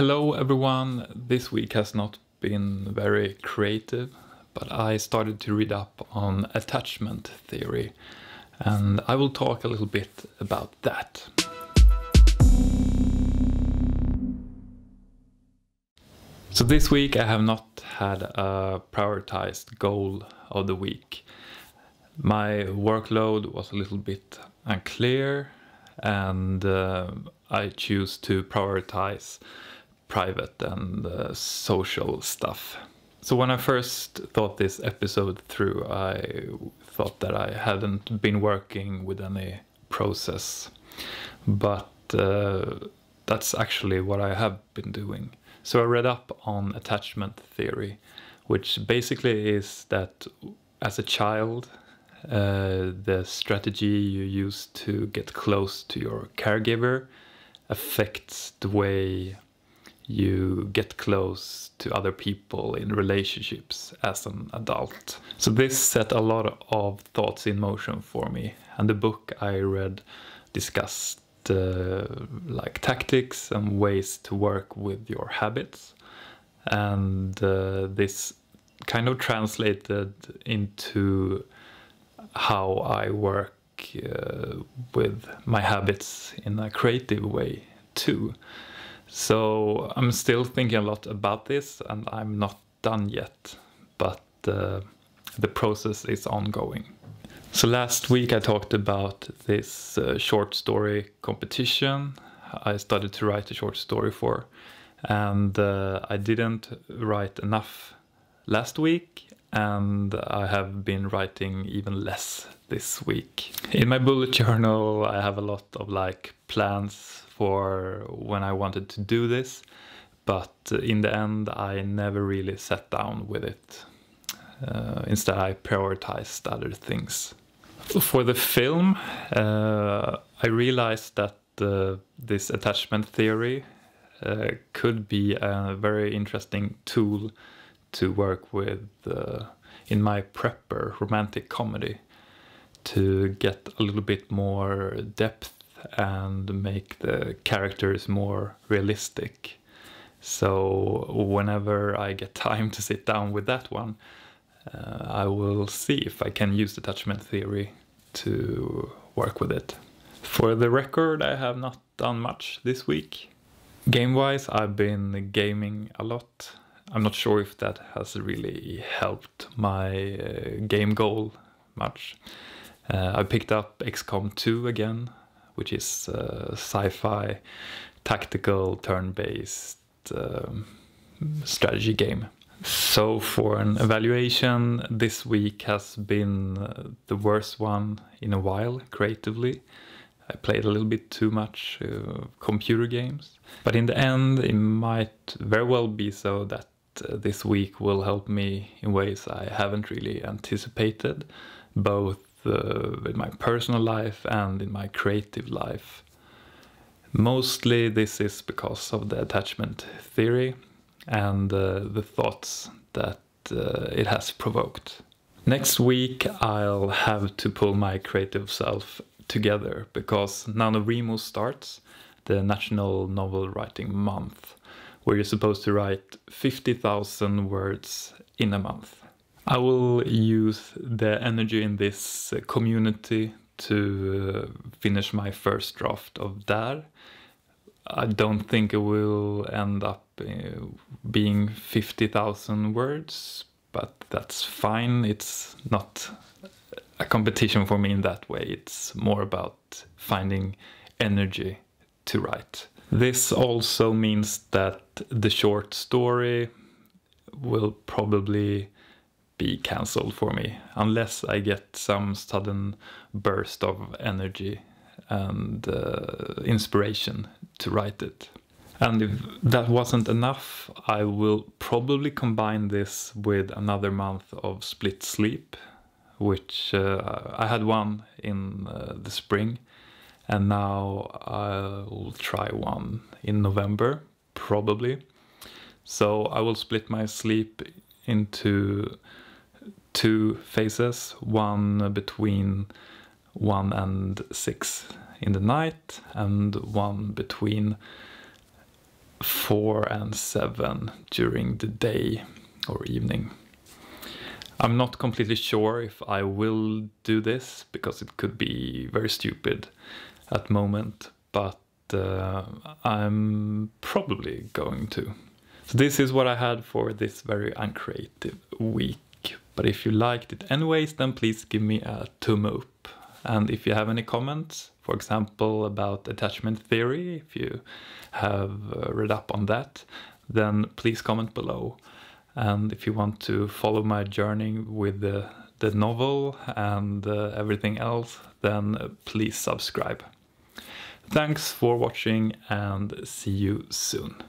Hello everyone. This week has not been very creative, but I started to read up on attachment theory, and I will talk a little bit about that. So this week I have not had a prioritized goal of the week. My workload was a little bit unclear and uh, I choose to prioritize private and uh, social stuff. So when I first thought this episode through, I thought that I hadn't been working with any process, but uh, that's actually what I have been doing. So I read up on attachment theory, which basically is that as a child, uh, the strategy you use to get close to your caregiver affects the way you get close to other people in relationships as an adult. So this set a lot of thoughts in motion for me, and the book I read discussed uh, like tactics and ways to work with your habits, and uh, this kind of translated into how I work uh, with my habits in a creative way too. So I'm still thinking a lot about this and I'm not done yet, but uh, the process is ongoing. So last week I talked about this uh, short story competition I started to write a short story for, and uh, I didn't write enough last week and I have been writing even less this week. In my bullet journal, I have a lot of like plans for when I wanted to do this, but in the end, I never really sat down with it. Uh, instead, I prioritized other things. For the film, uh, I realized that uh, this attachment theory uh, could be a very interesting tool to work with uh, in my prepper romantic comedy to get a little bit more depth and make the characters more realistic. So whenever I get time to sit down with that one, uh, I will see if I can use attachment theory to work with it. For the record, I have not done much this week. Game wise, I've been gaming a lot. I'm not sure if that has really helped my uh, game goal much. Uh, I picked up XCOM 2 again, which is a sci-fi tactical turn-based um, strategy game. So for an evaluation, this week has been uh, the worst one in a while creatively. I played a little bit too much uh, computer games. But in the end, it might very well be so that uh, this week will help me in ways I haven't really anticipated, both uh, in my personal life and in my creative life. Mostly this is because of the attachment theory and uh, the thoughts that uh, it has provoked. Next week I'll have to pull my creative self together because NaNoWriMo starts, the National Novel Writing Month where you're supposed to write 50,000 words in a month. I will use the energy in this community to uh, finish my first draft of that. I don't think it will end up uh, being 50,000 words, but that's fine. It's not a competition for me in that way. It's more about finding energy to write. This also means that the short story will probably be cancelled for me unless I get some sudden burst of energy and uh, inspiration to write it. And if that wasn't enough, I will probably combine this with another month of split sleep, which uh, I had one in uh, the spring and now I'll try one in November, probably. So I will split my sleep into two phases, one between 1 and 6 in the night, and one between 4 and 7 during the day or evening. I'm not completely sure if I will do this because it could be very stupid at the moment, but uh, I'm probably going to. So this is what I had for this very uncreative week. But if you liked it anyways, then please give me a thumb up. And if you have any comments, for example, about attachment theory, if you have uh, read up on that, then please comment below. And if you want to follow my journey with the, the novel and uh, everything else, then uh, please subscribe. Thanks for watching and see you soon.